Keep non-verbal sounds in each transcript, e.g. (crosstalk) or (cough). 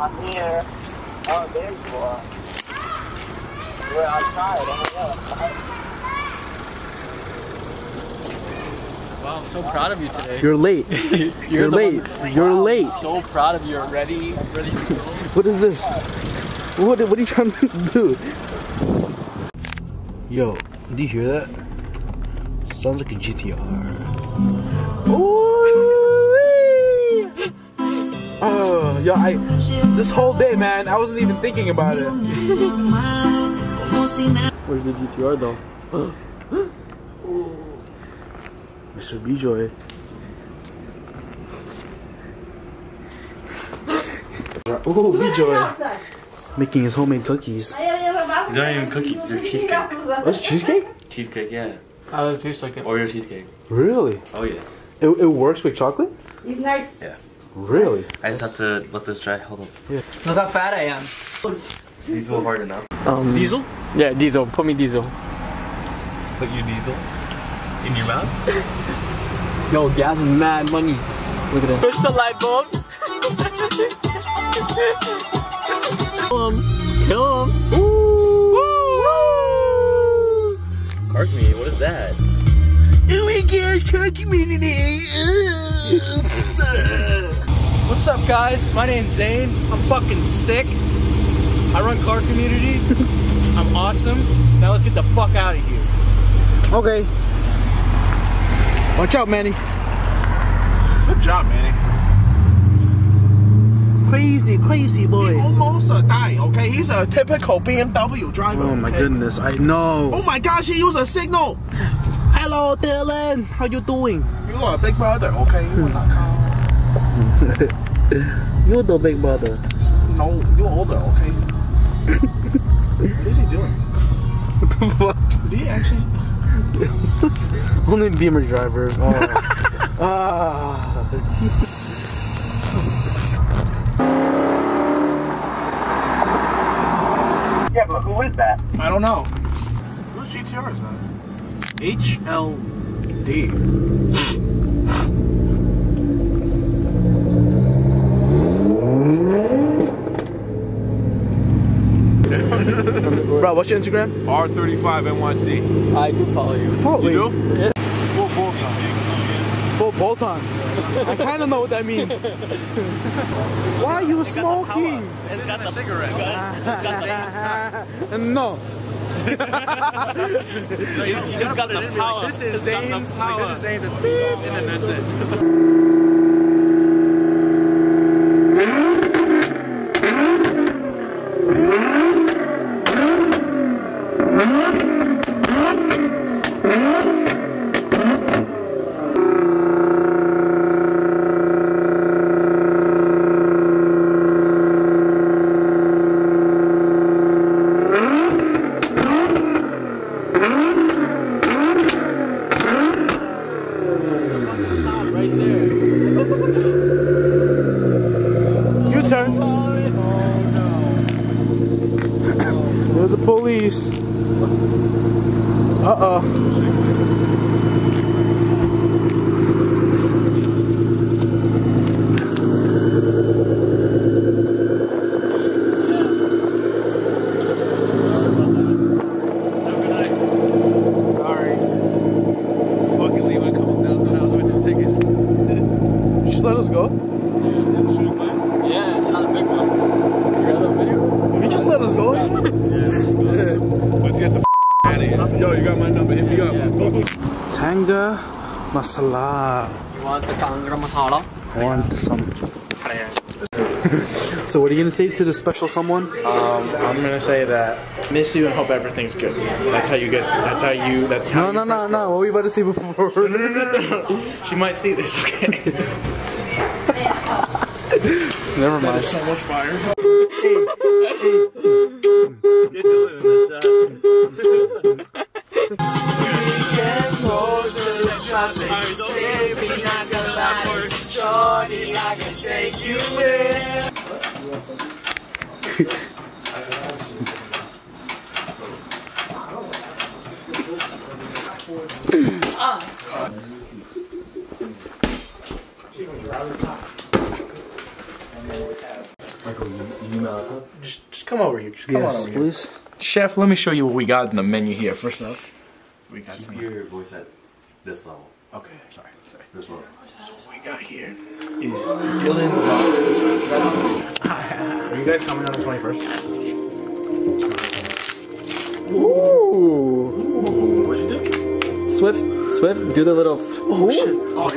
I'm here. Oh, there you are. We're outside. Oh, yeah. Wow, I'm so proud of you today. You're late. (laughs) You're, You're late. one- You're Wow, I'm late. So proud of you. Ready, ready to go. (laughs) What is this? What, what are you trying to do? Yo, do you hear that? Sounds like a GTR. Ooh! Oh, yo, I this whole day, man, I wasn't even thinking about it. Where's the GTR though? Mr. Bejoy. Oh, Bejoy. Making his homemade cookies. These aren't even cookies, they're cheesecake. (laughs) Oh, it's cheesecake? Cheesecake, yeah. How does it taste like it? Oreo cheesecake. Really? Oh yeah. It, it works with chocolate? He's nice. Yeah. Really? I just have to let this dry. Hold on. Look how fat I am. These will harden up. Um, Diesel? Yeah, diesel. Put me diesel. Put you diesel in your mouth. (laughs) Yo, gas is mad money. Look at that. Push the light bulbs. Kill him. Kill him. Park me. What is that? Oh my gosh, car community. (laughs) What's up, guys? My name's Zain. I'm fucking sick. I run car community. (laughs) I'm awesome. Now let's get the fuck out of here. Okay. Watch out, Manny. Good job, Manny. Crazy, crazy boy. He Almost a die, okay? He's a typical BMW driver. Oh my okay? goodness, I know. Oh my gosh, he used a signal. Hello, Dylan. How you doing? You are a big brother, okay? You are not calm. (laughs) (laughs) You're the big brother. No, you're older, okay? what is he doing? What the fuck? Did he actually? (laughs) Only Beamer drivers. Oh. ah. (laughs) Yeah, but who is that? I don't know. Whose GTR is that? HLD. What's your Instagram? R35 NYC. I do follow you. Follow You do? Full bolt on. Full bolt on. I kind of know what that means. (laughs) Why are you smoking? This isn't a cigarette. (laughs) No. (laughs) You just got the power. This is Zain's. Like, this is Zain's. And beep, and then that's it. Right there. You turn. There's the police. Uh oh. Sorry. Fucking leaving a couple thousand dollars worth of tickets. Just let us go. Yeah, shot a big one. You got that video? You just let us go. Let's get the f- out of here. Yo, you got my number. Hit me up. Tanga masala. You want the kangra masala? I want some. (laughs) So what are you gonna say to the special someone? Um, I'm gonna say that miss you and hope everything's good. That's how you get. That's how you. That's how. No, you no, no, no. What were you about to say before? She might see this. Okay. (laughs) Never mind. so much fire. you. Just, just come over here. Just come yes, on over please. Here. Chef, let me show you what we got in the menu here. First off, we got Keep some. your voice at this level. Okay, sorry, sorry. This level. So what we got here is Dylan's Lockers. Are you guys coming on the 21st? Ooh. Ooh. What'd you do? Swift, Swift, do the little. F- oh, oh,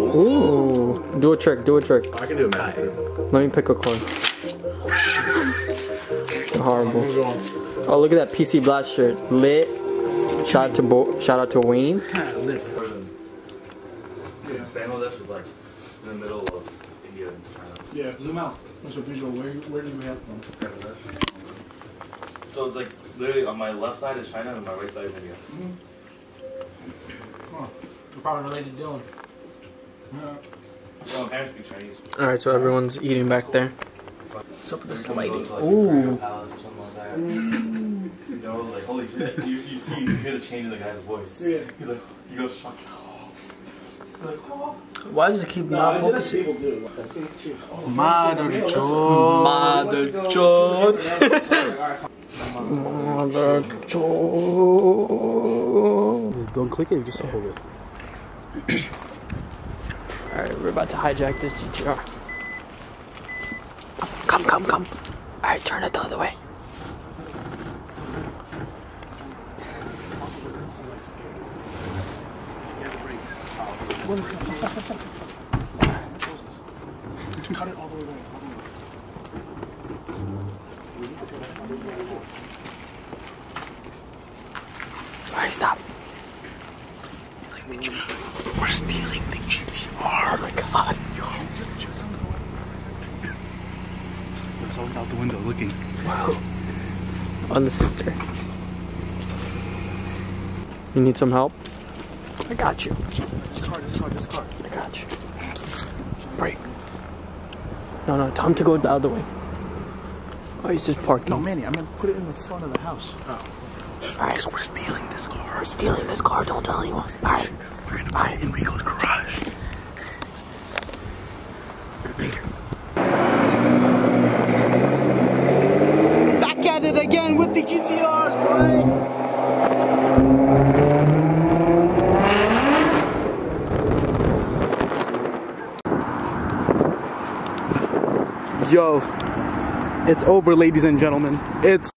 oh, Ooh. Do a trick, do a trick. I can do a magic too. Let me pick a coin. Horrible. Oh, look at that PC Blast shirt. Lit. Shout out to Bo- shout out to Wayne. Yeah. Bangladesh is like in the middle of India and China. Yeah, zoom out. What's a visual? Where, where do you have from? So it's like literally on my left side is China and my right side is India. Mm-hmm. You're probably related to Dylan. Well, parents speak Chinese. Alright, so everyone's eating back there. What's up with this Goes lighting? Ooh. Imperial Palace or something like that. you know, like holy shit. You, you see, you hear the change in the guy's voice. Yeah. He's like, he goes shocked. Like, oh. Why does it keep not focusing? Oh, Mother Mother Chod. Mother Chod. Don't click it, just hold it. Alright, we're about to hijack this GTR. Come, come, come. Alright, turn it the other way. Alright, stop. We're stealing the GTR. Oh my god. Someone's out the window looking. (laughs) On the sister. You need some help? I got you. This car, this car, this car. I got you. Break. No, no, time to go the other way. Oh, he's just parking. No, Manny, I'm gonna put it in the front of the house. Oh. Alright, so we're stealing this car. We're stealing this car, don't tell anyone. Alright. We're gonna buy it in Rico's garage. Back at it again with the GTRs, boy! Yo, it's over, ladies and gentlemen. It's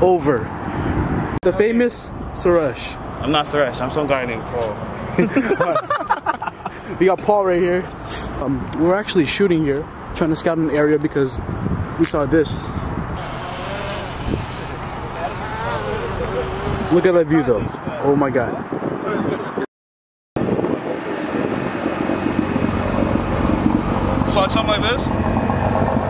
over. The famous Suresh. I'm not Suresh. I'm some guy named Paul. (laughs) We got Paul right here. Um, we're actually shooting here, trying to scout an area because we saw this. Look at that view though. Oh my god. So like something like this? Thank you.